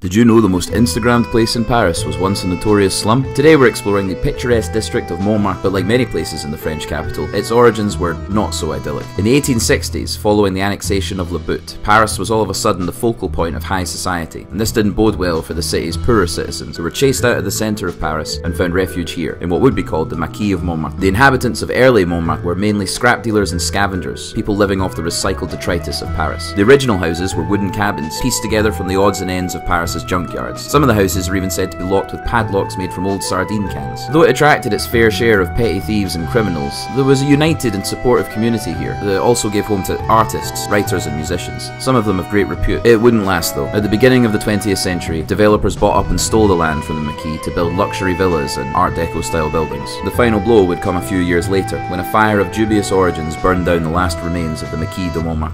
Did you know the most Instagrammed place in Paris was once a notorious slum? Today we're exploring the picturesque district of Montmartre, but like many places in the French capital, its origins were not so idyllic. In the 1860s, following the annexation of Le Butte, Paris was all of a sudden the focal point of high society, and this didn't bode well for the city's poorer citizens, who were chased out of the centre of Paris and found refuge here, in what would be called the Maquis of Montmartre. The inhabitants of early Montmartre were mainly scrap dealers and scavengers, people living off the recycled detritus of Paris. The original houses were wooden cabins, pieced together from the odds and ends of Paris's junkyards. Some of the houses are even said to be locked with padlocks made from old sardine cans. Though it attracted its fair share of petty thieves and criminals, there was a united and supportive community here that also gave home to artists, writers, and musicians. Some of them of great repute. It wouldn't last though. At the beginning of the 20th century, developers bought up and stole the land from the Maquis to build luxury villas and Art Deco style buildings. The final blow would come a few years later, when a fire of dubious origins burned down the last remains of the Maquis de Montmartre.